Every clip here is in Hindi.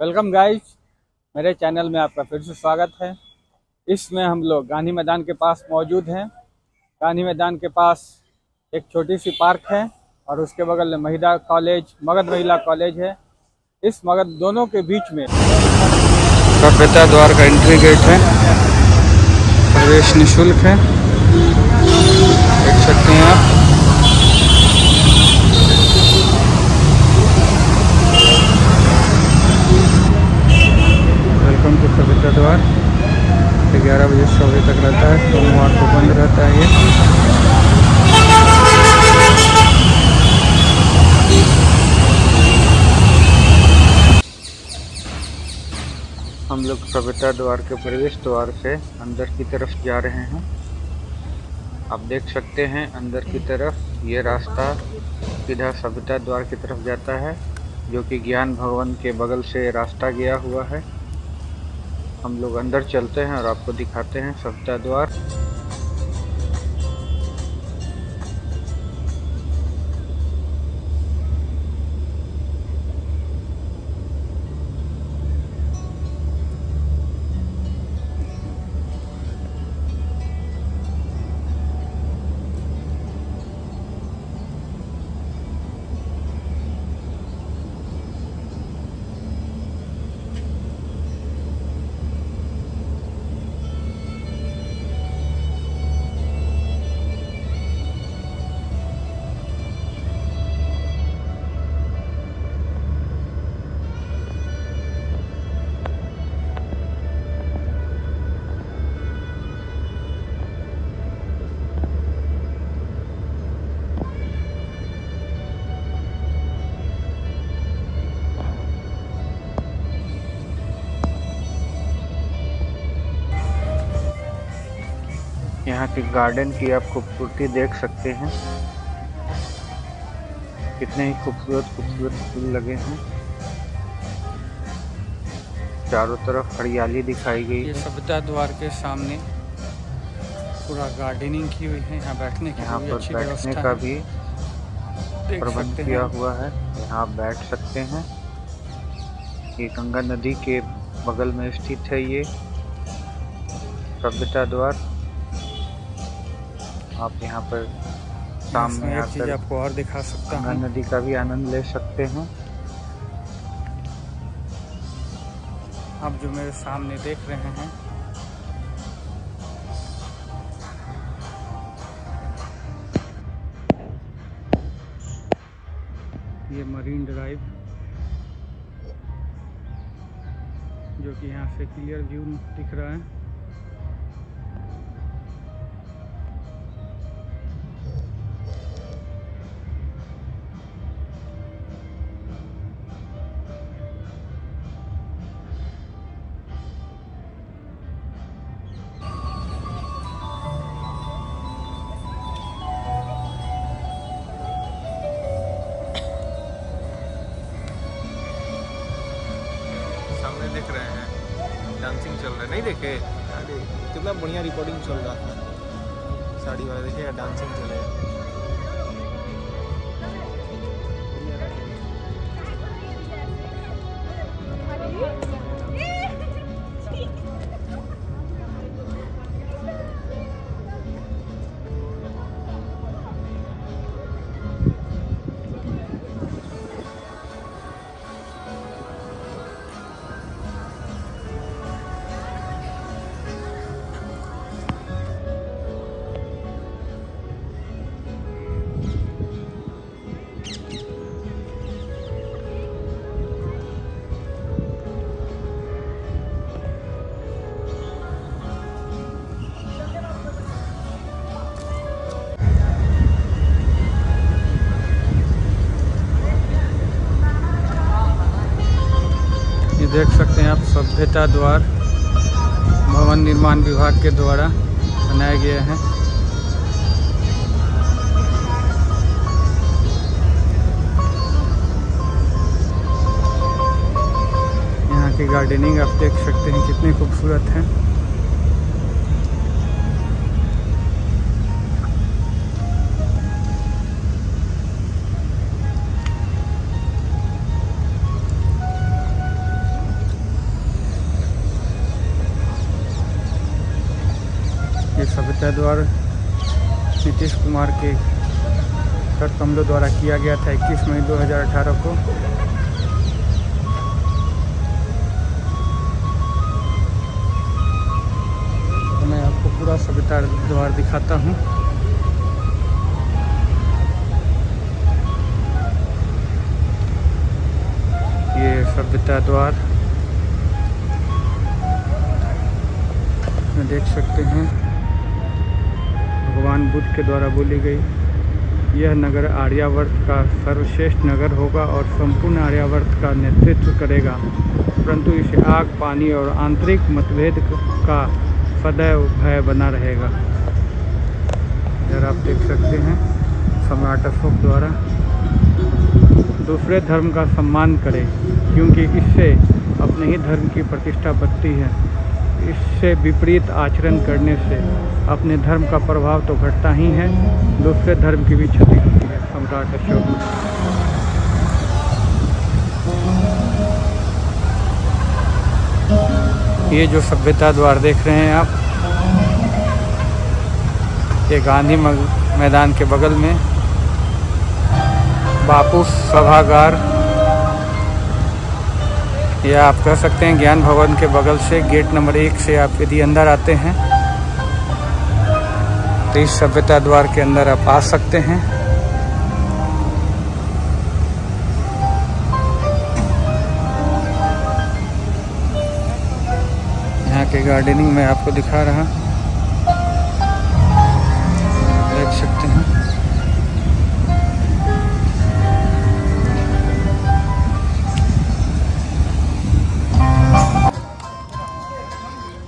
वेलकम गाइस, मेरे चैनल में आपका फिर से स्वागत है। इसमें हम लोग गांधी मैदान के पास मौजूद हैं। गांधी मैदान के पास एक छोटी सी पार्क है और उसके बगल में महिला कॉलेज, मगध महिला कॉलेज है। इस मगध दोनों के बीच में सभ्यता द्वार का एंट्री गेट है। प्रवेश निःशुल्क है। देख सकते हैं आप। सभ्यता द्वार ग्यारह बजे सौ बजे तक रहता है, सोमवार को बंद रहता है ये। हम लोग सभ्यता द्वार के प्रवेश द्वार से अंदर की तरफ़ जा रहे हैं। आप देख सकते हैं, अंदर की तरफ़ ये रास्ता सीधा सभ्यता द्वार की तरफ़ जाता है, जो कि ज्ञान भवन के बगल से रास्ता गया हुआ है। हम लोग अंदर चलते हैं और आपको दिखाते हैं सप्ताह द्वार। यहाँ के गार्डन की आप खूबसूरती देख सकते हैं। कितने ही खूबसूरत खूबसूरत फूल लगे हैं। चारों तरफ़ हरियाली दिखाई गई ये सभ्यता द्वार के सामने पूरा गार्डनिंग की हुई है। यहाँ बैठने की यहाँ पर बैठने का भी प्रबंध किया हुआ है। यहाँ बैठ सकते हैं। ये गंगा नदी के बगल में स्थित है ये सभ्यता द्वार। आप यहाँ पर शाम में एक चीज़ आकर आपको और दिखा सकता हूँ। नदी का भी आनंद ले सकते हैं। आप जो मेरे सामने देख रहे हैं ये मरीन ड्राइव जो कि यहाँ से क्लियर व्यू दिख रहा है। देख रहे हैं। डांसिंग चल रहा है। नहीं देखे? कितना बढ़िया रिकॉर्डिंग चल रहा था। साड़ी वाला देखिएगा डांसिंग चलेगा देख सकते हैं आप सभ्यता द्वार, भवन निर्माण विभाग के द्वारा बनाए गए हैं। यहाँ की गार्डनिंग आप देख सकते हैं कितनी खूबसूरत है। सभ्यता द्वार नीतीश कुमार के सर कमलों द्वारा किया गया था 21 मई 2018 को। तो मैं आपको पूरा सभ्यता द्वार दिखाता हूँ। ये सभ्यता द्वार। देख सकते हैं। भगवान बुद्ध के द्वारा बोली गई। यह नगर आर्यावर्त का सर्वश्रेष्ठ नगर होगा और संपूर्ण आर्यावर्त का नेतृत्व करेगा। परंतु इसे आग, पानी और आंतरिक मतभेद का सदैव भय बना रहेगा। इधर आप देख सकते हैं, सम्राट अशोक द्वारा दूसरे धर्म का सम्मान करें, क्योंकि इससे अपने ही धर्म की प्रतिष्ठा बढ़ती है। इससे विपरीत आचरण करने से अपने धर्म का प्रभाव तो घटता ही है, दूसरे धर्म की भी क्षति होती है, सम्राट अशोक ये जो सभ्यता द्वार देख रहे हैं आप, ये गांधी मैदान के बगल में बापू सभागार या आप कह सकते हैं ज्ञान भवन के बगल से गेट नंबर एक से आप यदि अंदर आते हैं। तो इस सभ्यता द्वार के अंदर आप आ सकते हैं। यहाँ के गार्डनिंग में आपको दिखा रहा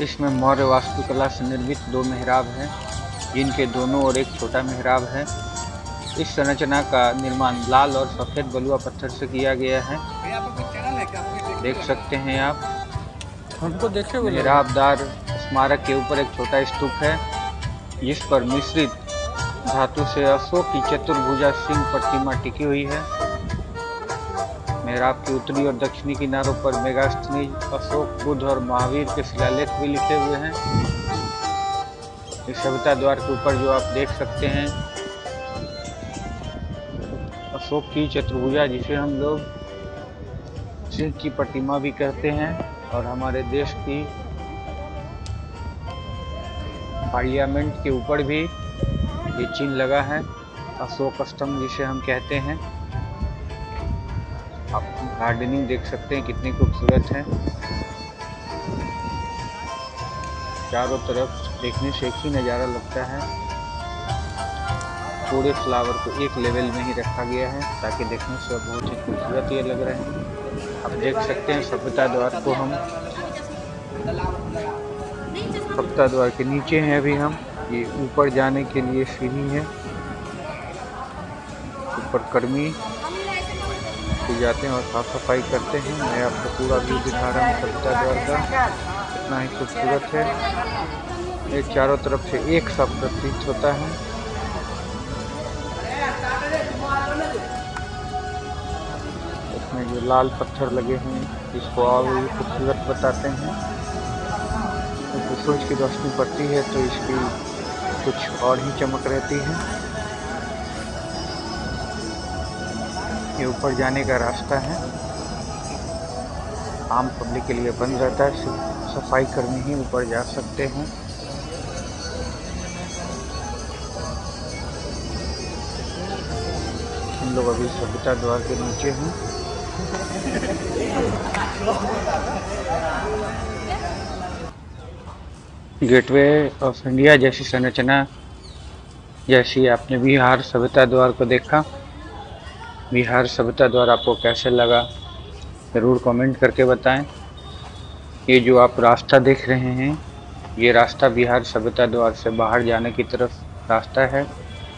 इसमें मौर्य वास्तुकला से निर्मित दो मेहराब हैं जिनके दोनों ओर एक छोटा मेहराब है। इस संरचना का निर्माण लाल और सफ़ेद बलुआ पत्थर से किया गया है। देख सकते हैं आप। हमको देखे मेहराबदार स्मारक के ऊपर एक छोटा स्तूप है जिस पर मिश्रित धातु से अशोक की चतुर्भुजा सिंह प्रतिमा टिकी हुई है। मेहराब की उत्तरी और दक्षिणी किनारों पर मेगास्थनीज अशोक बुद्ध और महावीर के शिलालेख भी लिखे हुए हैं। इस सभ्यता द्वार के ऊपर जो आप देख सकते हैं, अशोक की चतुर्भुजा जिसे हम लोग सिंह की प्रतिमा भी कहते हैं और हमारे देश की पार्लियामेंट के ऊपर भी ये चिन्ह लगा है, अशोक स्तंभ जिसे हम कहते हैं। आप गार्डनिंग देख सकते हैं, कितनी खूबसूरत है। चारों तरफ़ देखने से एक ही नज़ारा लगता है। पूरे फ्लावर को एक लेवल में ही रखा गया है, ताकि देखने से बहुत ही खूबसूरत ये लग रहा है। आप देख सकते हैं, सभ्यता द्वार को हम सभ्यता द्वार के नीचे हैं अभी हम। ये ऊपर जाने के लिए सीढ़ी है। ऊपर कर्मी भी जाते हैं और साफ़ सफ़ाई करते हैं। मैं आपको पूरा व्यू दिखा रहा हूँ सभ्यता द्वार का। इतना ही खूबसूरत है। ये चारों तरफ़ से एक सा प्रतीत होता है। इसमें जो लाल पत्थर लगे हैं। इसको और भी खूबसूरत बताते हैं। तो सूरज की रोशनी पड़ती है तो इसकी कुछ और ही चमक रहती है। ये ऊपर जाने का रास्ता है। आम पब्लिक के लिए बंद रहता है। सफ़ाई कर्मी ही ऊपर जा सकते हैं। हम लोग अभी सभ्यता द्वार के नीचे हैं। गेटवे ऑफ़ इंडिया जैसी संरचना, जैसी आपने बिहार सभ्यता द्वार को देखा बिहार सभ्यता द्वारा आपको कैसे लगा, ज़रूर कमेंट करके बताएँ। ये जो आप रास्ता देख रहे हैं, ये रास्ता बिहार सभ्यता द्वार से बाहर जाने की तरफ़ रास्ता है,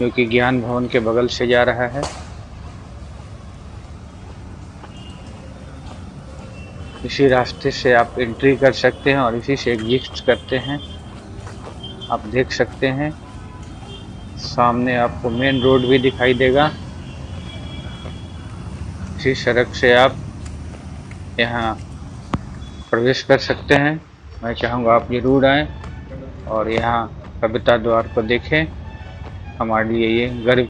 जो कि ज्ञान भवन के बगल से जा रहा है। इसी रास्ते से आप एंट्री कर सकते हैं और इसी से एग्जिस्ट करते हैं। आप देख सकते हैं, सामने आपको मेन रोड भी दिखाई देगा। इसी सड़क से आप यहाँ प्रवेश कर सकते हैं। मैं चाहूँगा आप ज़रूर आएँ और यहाँ कविता द्वार को देखें। हमारे लिए ये गर्व